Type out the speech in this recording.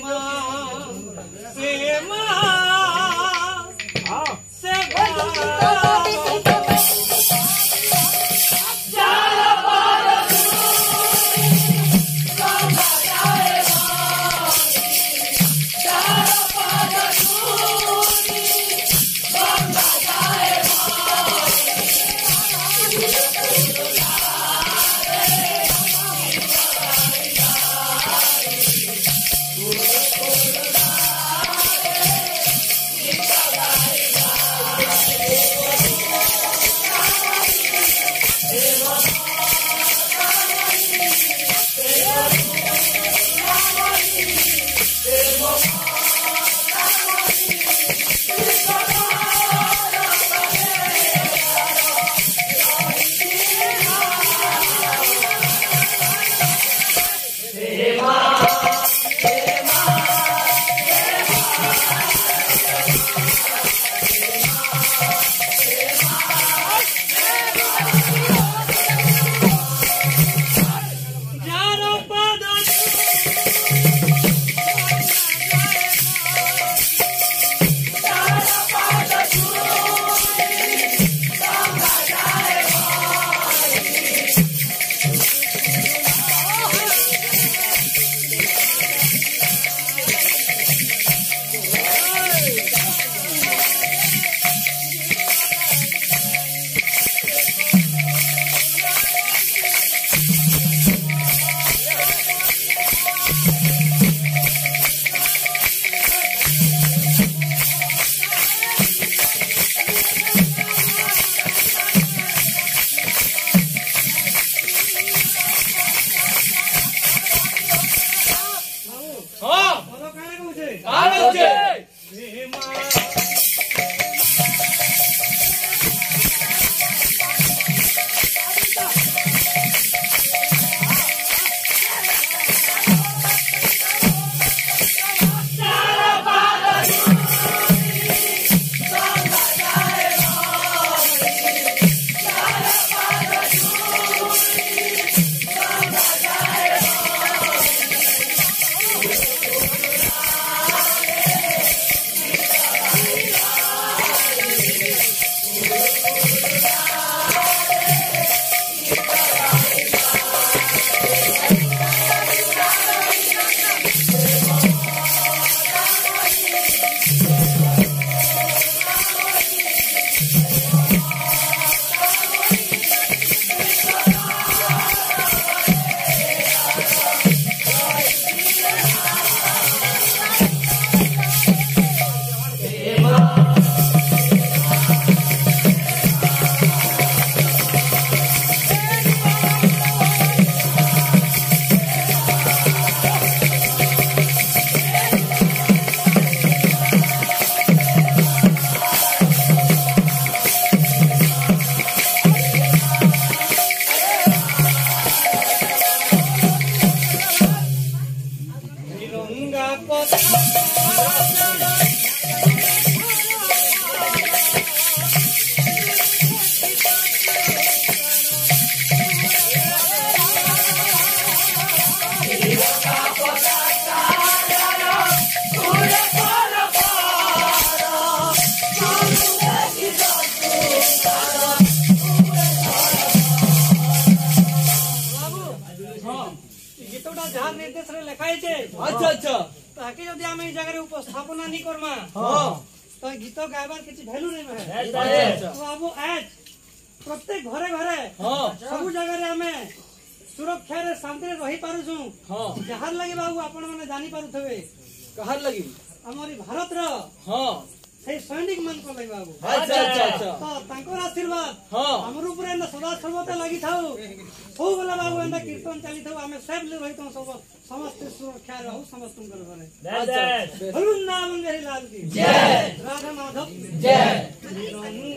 Mama. 拿出去。যাহা নির্দেশে লেখাইছে আচ্ছা আচ্ছা তাকে যদি আমি এই জায়গায় উপস্থাপনা নি করমা তো গীত গাইবার কিছু ভ্যালু নেই তো আবু আজ প্রত্যেক ঘরে ঘরে সবু জায়গায় আমি সুরক্ষার শান্তিরে রহি পারুছু যাহার লাগি বাবু আপন মানে জানি পারুথবে কাহার লাগি আমারি ভারতর হ্যাঁ সেই সৈনিক মানক লাগি বাবু আচ্ছা আচ্ছা তো তাঙ্কর আশীর্বাদ হ্যাঁ আমরু समस्त लगी था हो बोला बाबू अंदर कीर्तन चली था हमें सब लोग रही तुम सब समस्त सुरक्षा रहो समस्त तुम कर भरे हरुण नाम हरी लाल की जय राधा माधव जय